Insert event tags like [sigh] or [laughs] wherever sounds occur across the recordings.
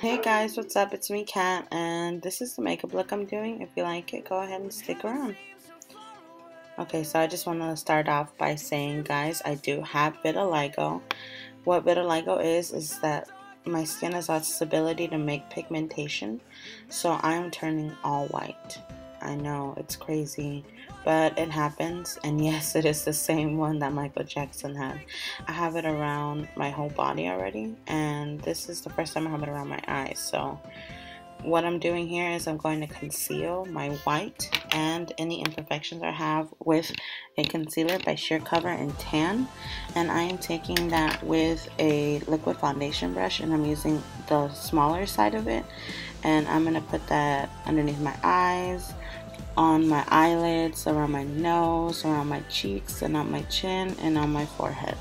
Hey guys, what's up? It's me, Kat, and this is the makeup look I'm doing. If you like it, go ahead and stick around. Okay, so I just want to start off by saying, guys, I do have vitiligo. What vitiligo is, is that my skin has lost its ability to make pigmentation, so I'm turning all white. I know, it's crazy, but it happens. And [laughs] yes, it is the same one that Michael Jackson had. I have it around my whole body already, and this is the first time I have it around my eyes. So, what I'm doing here is I'm going to conceal my white and any imperfections I have with a concealer by Sheer Cover in Tan. And I am taking that with a liquid foundation brush and I'm using the smaller side of it. And I'm going to put that underneath my eyes, on my eyelids, around my nose, around my cheeks, and on my chin, and on my forehead.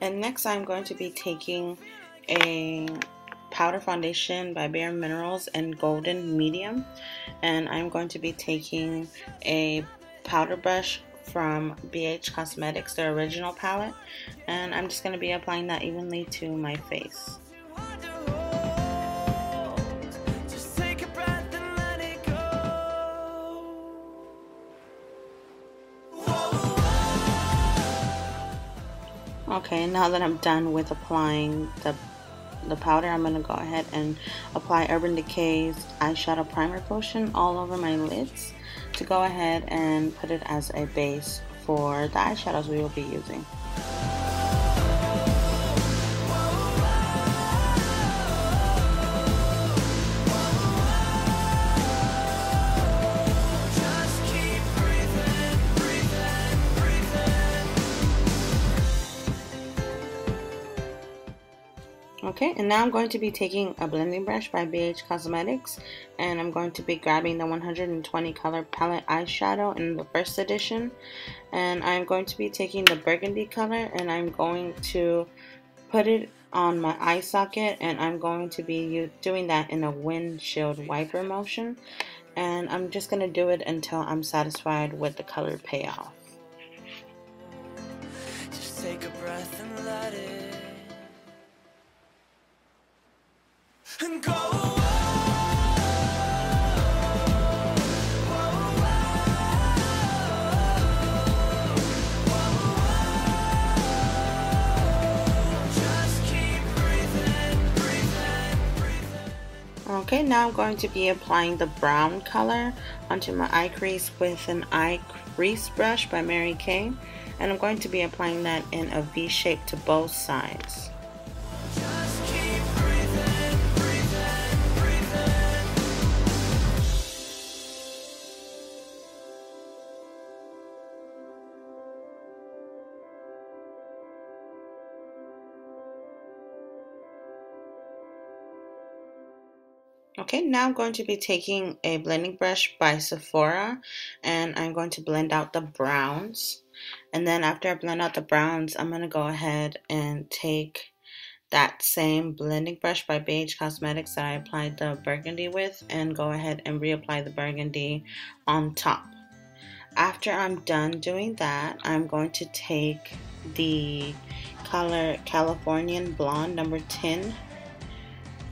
And next I'm going to be taking a powder foundation by Bare Minerals in Golden Medium. And I'm going to be taking a powder brush from BH Cosmetics, their original palette. And I'm just going to be applying that evenly to my face. Okay, now that I'm done with applying the the powder, I'm going to go ahead and apply Urban Decay's eyeshadow primer potion all over my lids to go ahead and put it as a base for the eyeshadows we will be using. Okay, and now I'm going to be taking a blending brush by BH Cosmetics and I'm going to be grabbing the 120 color palette eyeshadow in the first edition and I'm going to be taking the burgundy color and I'm going to put it on my eye socket and I'm going to be doing that in a windshield wiper motion and I'm just going to do it until I'm satisfied with the color payoff. Just take a breath and let it Okay, now I'm going to be applying the brown color onto my eye crease with an eye crease brush by Mary Kay. And I'm going to be applying that in a V shape to both sides. Okay, now I'm going to be taking a blending brush by Sephora and I'm going to blend out the browns. And then after I blend out the browns, I'm going to go ahead and take that same blending brush by BH Cosmetics that I applied the burgundy with and go ahead and reapply the burgundy on top. After I'm done doing that, I'm going to take the color Californian Blonde number 10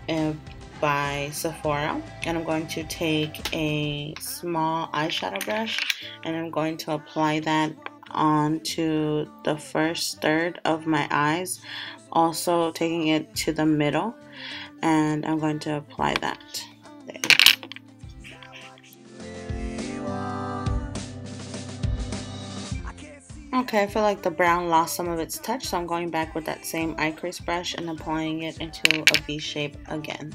and by Sephora and I'm going to take a small eyeshadow brush and I'm going to apply that onto the first third of my eyes also taking it to the middle and I'm going to apply that. Okay, I feel like the brown lost some of its touch, so I'm going back with that same eye crease brush and applying it into a V shape again.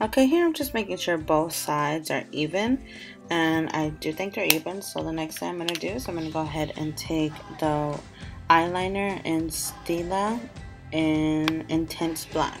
Okay, here I'm just making sure both sides are even. and I do think they're even so the next thing I'm going to do is I'm going to go ahead and take the eyeliner in Stila in Intense Black.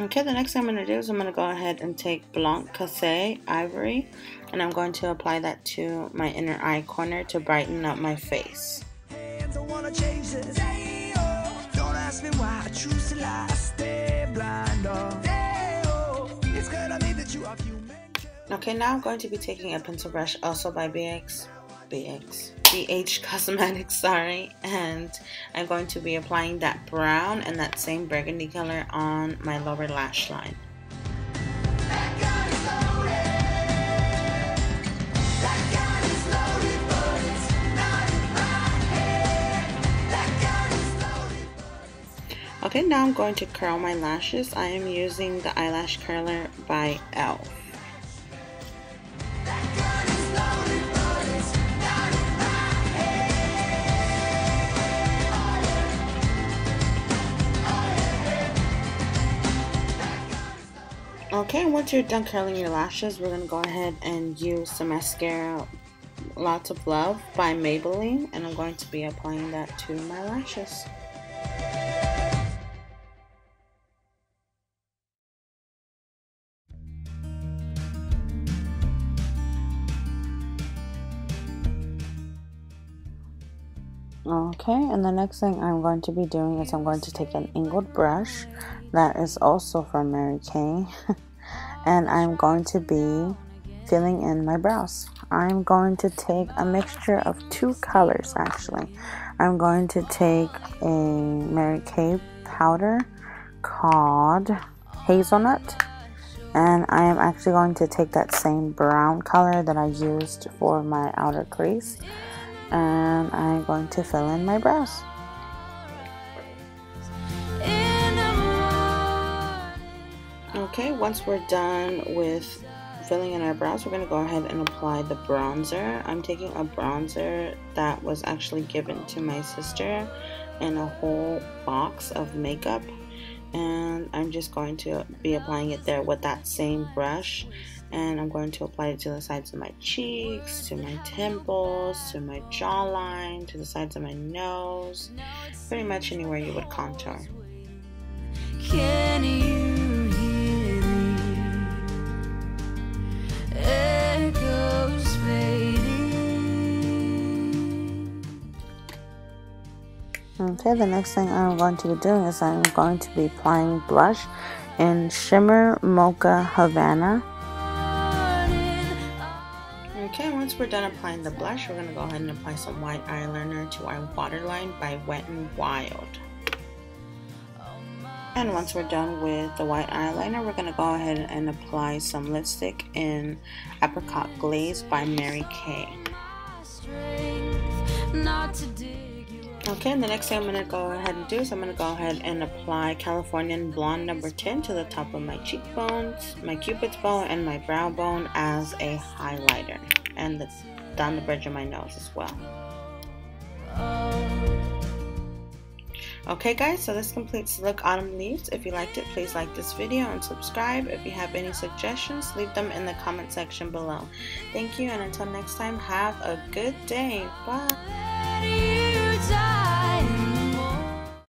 Okay, the next thing I'm going to do is I'm going to go ahead and take Blanc Cassé Ivory and I'm going to apply that to my inner eye corner to brighten up my face. Okay, now I'm going to be taking a pencil brush also by BX, BX, BH Cosmetics, sorry, and I'm going to be applying that brown and that same burgundy color on my lower lash line. Okay, now I'm going to curl my lashes. I am using the eyelash curler by e.l.f. Okay, once you're done curling your lashes, we're going to go ahead and use some mascara Lots of Love by Maybelline, and I'm going to be applying that to my lashes. Okay, and the next thing I'm going to be doing is I'm going to take an angled brush that is also from Mary Kay [laughs] and I'm going to be filling in my brows. I'm going to take a mixture of two colors actually. I'm going to take a Mary Kay powder called Hazelnut and I am actually going to take that same brown color that I used for my outer crease and I'm going to fill in my brows. Okay, once we're done with filling in our brows, we're going to go ahead and apply the bronzer. I'm taking a bronzer that was actually given to my sister in a whole box of makeup. And I'm just going to be applying it there with that same brush. And I'm going to apply it to the sides of my cheeks, to my temples, to my jawline, to the sides of my nose, pretty much anywhere you would contour. Okay, the next thing I'm going to be doing is I'm going to be applying blush in Shimmer Mocha Havana. Okay, once we're done applying the blush, we're going to go ahead and apply some white eyeliner to our waterline by Wet n Wild. And once we're done with the white eyeliner, we're going to go ahead and apply some lipstick in Apricot Glaze by Mary Kay. Okay, and the next thing I'm going to go ahead and do is I'm going to go ahead and apply Californian Blonde number 10 to the top of my cheekbones, my cupid's bow, and my brow bone as a highlighter. And the, down the bridge of my nose as well. Okay guys, so this completes Look Autumn Leaves. If you liked it, please like this video and subscribe. If you have any suggestions, leave them in the comment section below. Thank you, and until next time, have a good day. Bye.